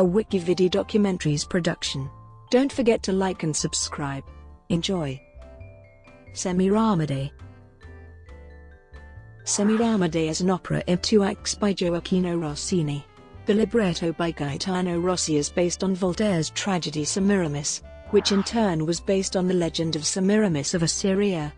a Wikividi documentaries production. Don't forget to like and subscribe. Enjoy. Semiramide Semiramide is an opera in two acts by Gioachino Rossini. The libretto by Gaetano Rossi is based on Voltaire's tragedy Semiramis, which in turn was based on the legend of Semiramis of Assyria.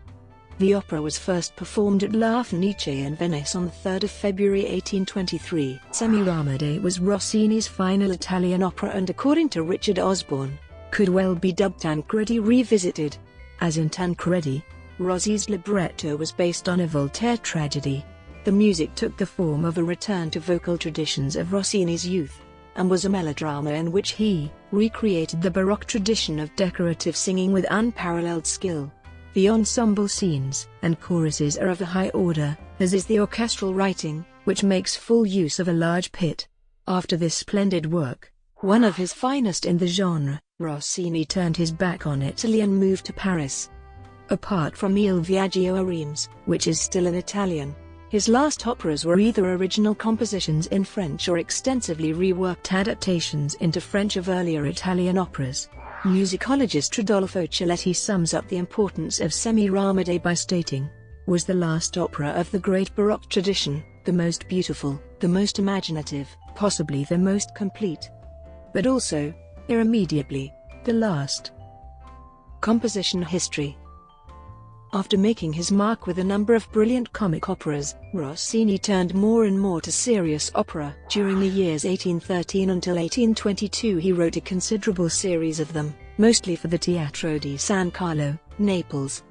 The opera was first performed at La Fenice in Venice on 3 February 1823. Semiramide was Rossini's final Italian opera and according to Richard Osborne, could well be dubbed Tancredi revisited. As in Tancredi, Rossi's libretto was based on a Voltaire tragedy. The music took the form of a return to vocal traditions of Rossini's youth, and was a melodrama in which he recreated the Baroque tradition of decorative singing with unparalleled skill. The ensemble scenes and choruses are of a high order, as is the orchestral writing, which makes full use of a large pit. After this splendid work, one of his finest in the genre, Rossini turned his back on Italy and moved to Paris. Apart from Il Viaggio a Reims, which is still in Italian, his last operas were either original compositions in French or extensively reworked adaptations into French of earlier Italian operas. Musicologist Rodolfo Celletti sums up the importance of Semiramide by stating, was the last opera of the great Baroque tradition, the most beautiful, the most imaginative, possibly the most complete. But also, irremediably, the last. Composition History After making his mark with a number of brilliant comic operas, Rossini turned more and more to serious opera. During the years 1813 until 1822 he wrote a considerable series of them, mostly for the Teatro di San Carlo, Naples.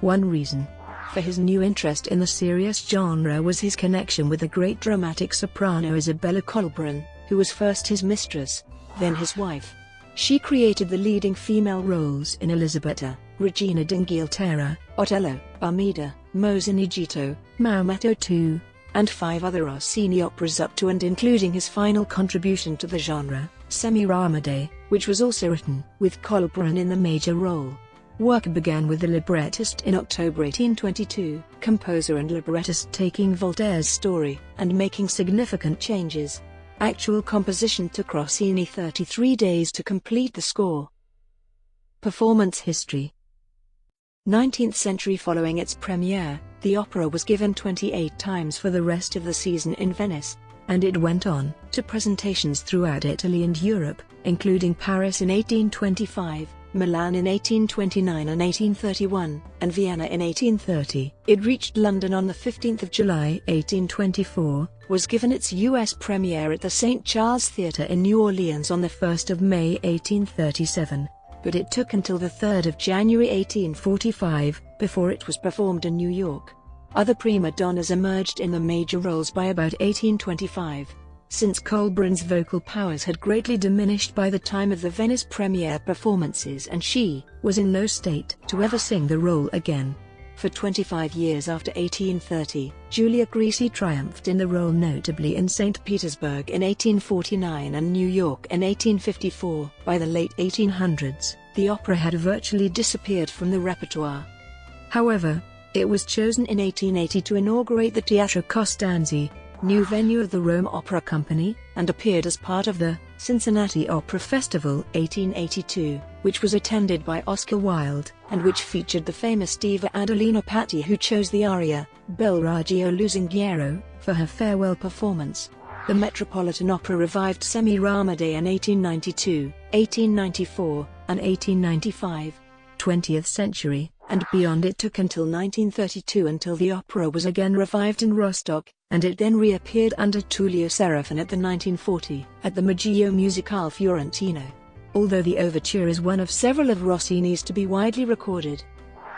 One reason for his new interest in the serious genre was his connection with the great dramatic soprano Isabella Colbran, who was first his mistress, then his wife. She created the leading female roles in Elisabetta, Regina d'Inghilterra, Otello, Armida, Mosè in Egitto, Maometto II, and five other Rossini operas up to and including his final contribution to the genre, Semiramide, which was also written with Colbran in the major role. Work began with the librettist in October 1822, composer and librettist taking Voltaire's story and making significant changes. Actual composition took Rossini 33 days to complete the score. Performance history 19th century Following its premiere, the opera was given 28 times for the rest of the season in Venice, and it went on to presentations throughout Italy and Europe, including Paris in 1825, Milan in 1829 and 1831, and Vienna in 1830. It reached London on 15 July 1824, was given its U.S. premiere at the St. Charles Theatre in New Orleans on 1 May 1837, but it took until 3 January 1845 before it was performed in New York. Other prima donnas emerged in the major roles by about 1825 since Colbran's vocal powers had greatly diminished by the time of the Venice premiere performances and she was in no state to ever sing the role again. For 25 years after 1830, Giulia Grisi triumphed in the role notably in St. Petersburg in 1849 and New York in 1854. By the late 1800s, the opera had virtually disappeared from the repertoire. However, it was chosen in 1880 to inaugurate the Teatro Costanzi, new venue of the Rome Opera Company, and appeared as part of the Cincinnati Opera Festival 1882, which was attended by Oscar Wilde, and which featured the famous diva Adelina Patti who chose the aria, Bel Raggio Lusinghiero, for her farewell performance. The Metropolitan Opera revived Semiramide in 1892, 1894, and 1895. 20th century, and beyond it took until 1932 until the opera was again revived in Rostock, and it then reappeared under Tullio Serafin at the 1940 at the Maggio Musicale Fiorentino. Although the overture is one of several of Rossini's to be widely recorded,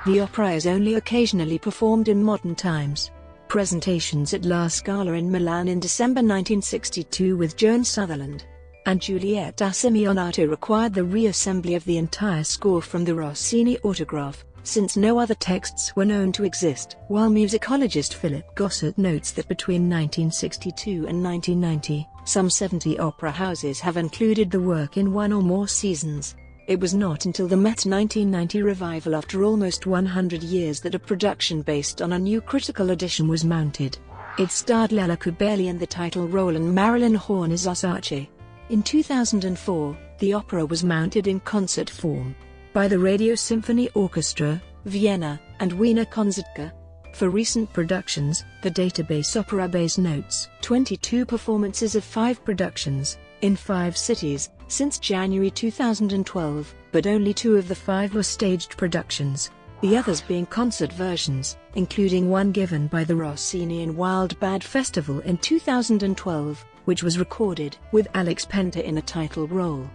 the opera is only occasionally performed in modern times. Presentations at La Scala in Milan in December 1962 with Joan Sutherland and Giulietta Simionato required the reassembly of the entire score from the Rossini autograph, since no other texts were known to exist. While musicologist Philip Gossett notes that between 1962 and 1990, some 70 opera houses have included the work in one or more seasons. It was not until the Met 1990 revival after almost 100 years that a production based on a new critical edition was mounted. It starred Lella Cuberli in the title role and Marilyn Horne as Arsace. In 2004, the opera was mounted in concert form by the Radio Symphony Orchestra, Vienna, and Wiener Konzertgebäude. For recent productions, the database Operabase notes 22 performances of five productions, in five cities, since January 2012, but only two of the five were staged productions, the others being concert versions, including one given by the Rossini in Wildbad Festival in 2012, which was recorded with Alex Penda in a title role.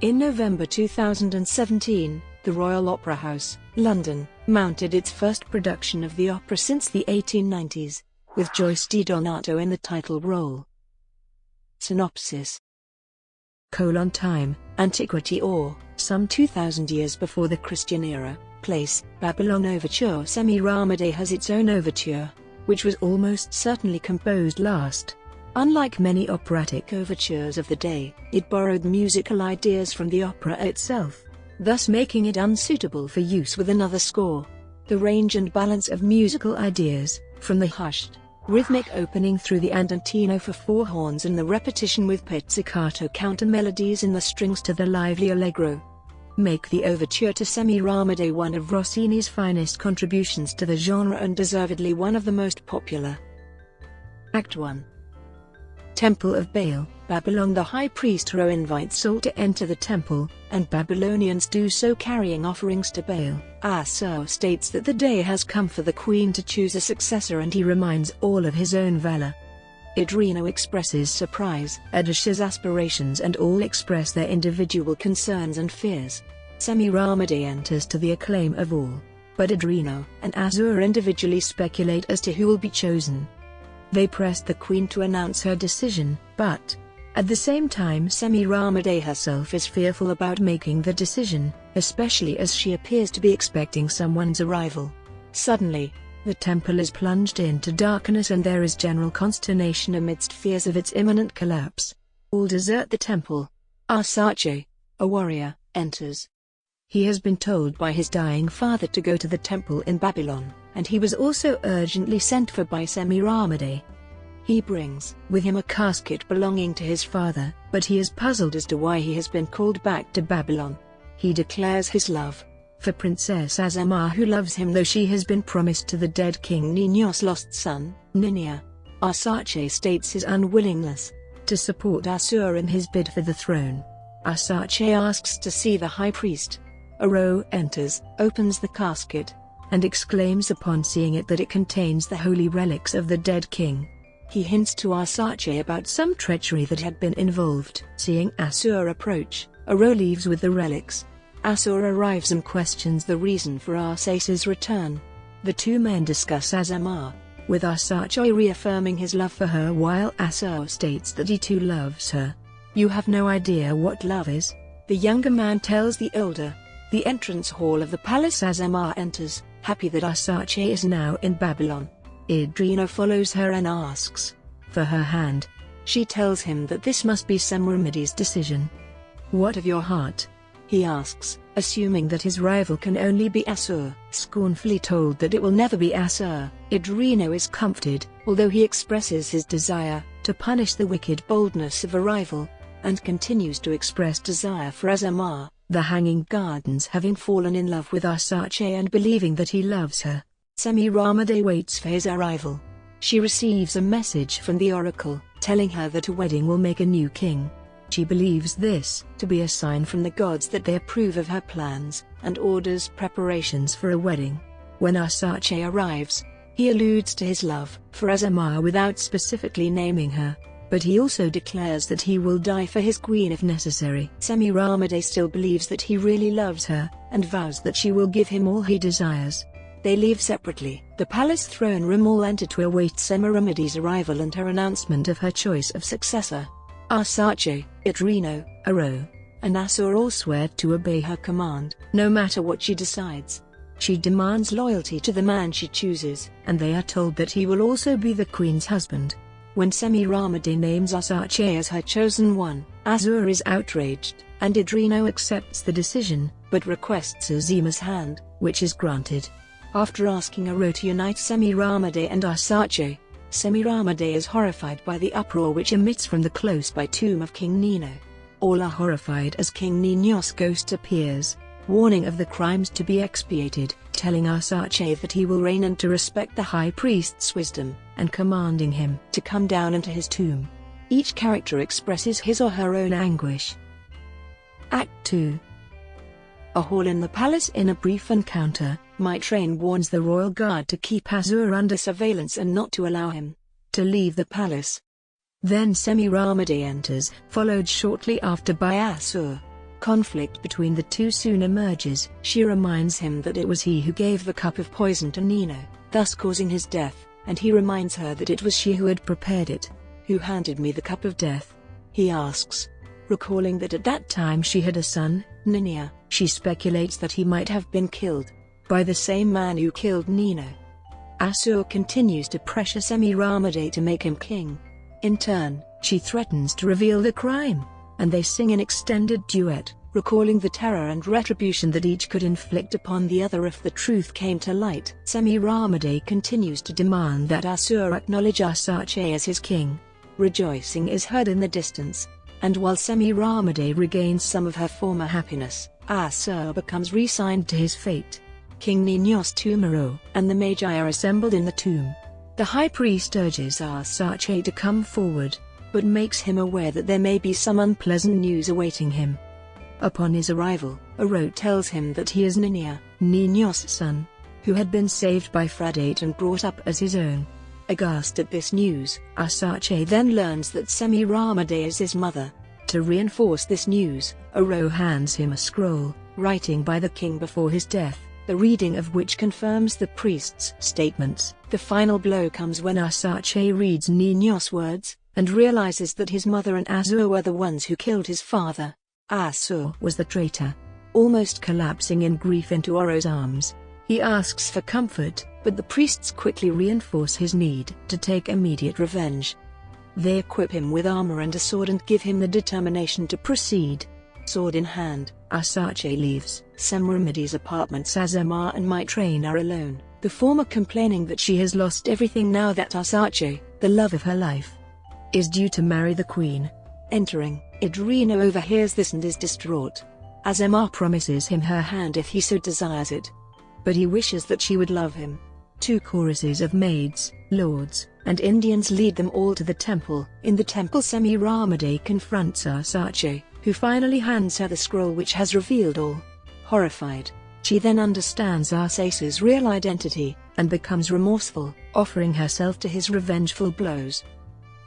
In November 2017, the Royal Opera House, London, mounted its first production of the opera since the 1890s, with Joyce DiDonato in the title role. Synopsis Colon Time, Antiquity or, some 2000 years before the Christian era, place, Babylon Overture Semiramide has its own overture, which was almost certainly composed last. Unlike many operatic overtures of the day, it borrowed musical ideas from the opera itself thus making it unsuitable for use with another score. The range and balance of musical ideas, from the hushed, rhythmic opening through the andantino for four horns and the repetition with pizzicato counter melodies in the strings to the lively allegro, make the overture to Semiramide one of Rossini's finest contributions to the genre and deservedly one of the most popular. Act 1 Temple of Baal, Babylon The high priest Oroe invites Saul to enter the temple, and Babylonians do so carrying offerings to Baal. Ah, Assur states that the day has come for the queen to choose a successor and he reminds all of his own valor. Idreno expresses surprise at Assur's aspirations and all express their individual concerns and fears. Semiramide enters to the acclaim of all. But Idreno and Assur individually speculate as to who will be chosen. They pressed the queen to announce her decision, but at the same time Semiramide herself is fearful about making the decision, especially as she appears to be expecting someone's arrival. Suddenly, the temple is plunged into darkness and there is general consternation amidst fears of its imminent collapse. All desert the temple. Arsace, a warrior, enters. He has been told by his dying father to go to the temple in Babylon and he was also urgently sent for by Semiramide. He brings with him a casket belonging to his father, but he is puzzled as to why he has been called back to Babylon. He declares his love for Princess Azema who loves him though she has been promised to the dead King Ninos' lost son, Ninia. Arsace states his unwillingness to support Assur in his bid for the throne. Arsace asks to see the high priest. Oroe enters, opens the casket, and exclaims upon seeing it that it contains the holy relics of the dead king. He hints to Arsace about some treachery that had been involved. Seeing Assur approach, Oroe leaves with the relics. Assur arrives and questions the reason for Arsace's return. The two men discuss Azema, with Arsace reaffirming his love for her while Assur states that he too loves her. You have no idea what love is, the younger man tells the older. The entrance hall of the palace Azema enters, happy that Arsace is now in Babylon. Idreno follows her and asks for her hand. She tells him that this must be Semiramide's decision. What of your heart? He asks, assuming that his rival can only be Assur. Scornfully told that it will never be Assur, Idreno is comforted, although he expresses his desire to punish the wicked boldness of a rival, and continues to express desire for Azema the Hanging Gardens having fallen in love with Arsace and believing that he loves her. Semiramide waits for his arrival. She receives a message from the oracle, telling her that a wedding will make a new king. She believes this to be a sign from the gods that they approve of her plans, and orders preparations for a wedding. When Arsace arrives, he alludes to his love for Azema without specifically naming her, but he also declares that he will die for his queen if necessary. Semiramide still believes that he really loves her, and vows that she will give him all he desires. They leave separately. The palace throne room all enter to await Semiramide's arrival and her announcement of her choice of successor. Arsace, Idreno, Oroe, and Assur all swear to obey her command, no matter what she decides. She demands loyalty to the man she chooses, and they are told that he will also be the queen's husband. When Semiramide names Arsace as her chosen one, Assur is outraged, and Idreno accepts the decision, but requests Azema's hand, which is granted. After asking Oroe to unite Semiramide and Arsace, Semiramide is horrified by the uproar which emits from the close-by tomb of King Nino. All are horrified as King Nino's ghost appears, warning of the crimes to be expiated, telling Arsace that he will reign and to respect the high priest's wisdom, and commanding him to come down into his tomb. Each character expresses his or her own anguish. Act 2 A hall in the palace in a brief encounter, Mitraine warns the royal guard to keep Assur under surveillance and not to allow him to leave the palace. Then Semiramide enters, followed shortly after by Assur. Conflict between the two soon emerges. She reminds him that it was he who gave the cup of poison to Nino, thus causing his death, and he reminds her that it was she who had prepared it. Who handed me the cup of death? He asks. Recalling that at that time she had a son, Ninia, she speculates that he might have been killed by the same man who killed Nino. Assur continues to pressure Semiramide to make him king. In turn, she threatens to reveal the crime, and they sing an extended duet, recalling the terror and retribution that each could inflict upon the other if the truth came to light. Semiramide continues to demand that Assur acknowledge Arsace as his king. Rejoicing is heard in the distance, and while Semiramide regains some of her former happiness, Assur becomes resigned to his fate. King Ninos Tumaro and the Magi are assembled in the tomb. The high priest urges Arsace to come forward, but makes him aware that there may be some unpleasant news awaiting him. Upon his arrival, Oroe tells him that he is Ninia, Ninos' son, who had been saved by Phradates and brought up as his own. Aghast at this news, Arsace then learns that Semiramide is his mother. To reinforce this news, Oroe hands him a scroll, writing by the king before his death the reading of which confirms the priest's statements. The final blow comes when Arsace reads Ninos' words, and realizes that his mother and Assur were the ones who killed his father. Assur was the traitor. Almost collapsing in grief into Oroe's arms, he asks for comfort, but the priests quickly reinforce his need to take immediate revenge. They equip him with armor and a sword and give him the determination to proceed. Sword in hand, Arsace leaves Semiramide's apartment Azema and Mitraine are alone, the former complaining that she has lost everything now that Arsace, the love of her life, is due to marry the queen. Entering, Idreno overhears this and is distraught. Azema promises him her hand if he so desires it. But he wishes that she would love him. Two choruses of maids, lords, and Indians lead them all to the temple. In the temple Semiramide confronts Arsace, who finally hands her the scroll which has revealed all. Horrified, she then understands Arsace's real identity, and becomes remorseful, offering herself to his revengeful blows.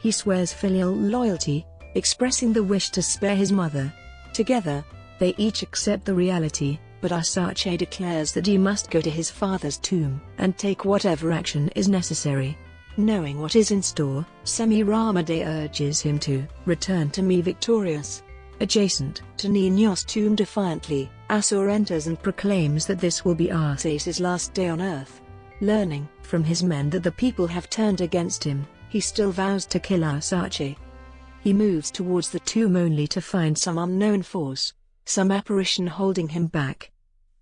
He swears filial loyalty, expressing the wish to spare his mother. Together, they each accept the reality, but Arsace declares that he must go to his father's tomb and take whatever action is necessary. Knowing what is in store, Semiramide urges him to return to me victorious. Adjacent to Ninos' tomb defiantly, Assur enters and proclaims that this will be Arsace's last day on Earth. Learning from his men that the people have turned against him, he still vows to kill Arsace. He moves towards the tomb only to find some unknown force, some apparition holding him back.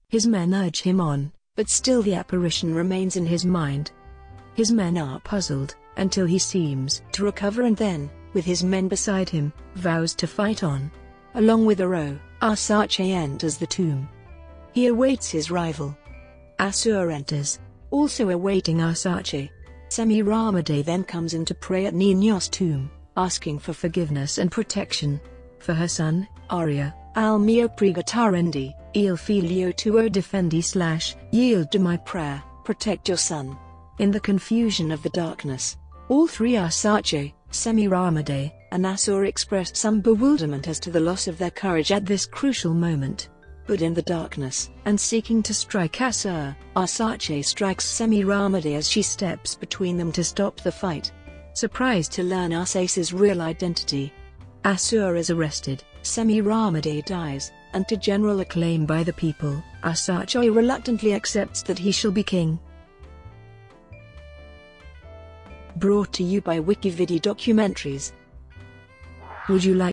His men urge him on, but still the apparition remains in his mind. His men are puzzled, until he seems to recover and then, with his men beside him, vows to fight on. Along with Oroe, Arsace enters the tomb. He awaits his rival. Assur enters, also awaiting Semiramide then comes in to pray at Ninos' tomb, asking for forgiveness and protection. For her son, Aria, al mio pregatarendi, il figlio tuo defendi slash, yield to my prayer, protect your son. In the confusion of the darkness, all three Arsace, Semiramide, and Assur expressed some bewilderment as to the loss of their courage at this crucial moment. But in the darkness, and seeking to strike Assur, Arsace strikes Semiramide as she steps between them to stop the fight. Surprised to learn Arsace's real identity, Assur is arrested, Semiramide dies, and to general acclaim by the people, Arsace reluctantly accepts that he shall be king. Brought to you by Wikividi Documentaries. Would you like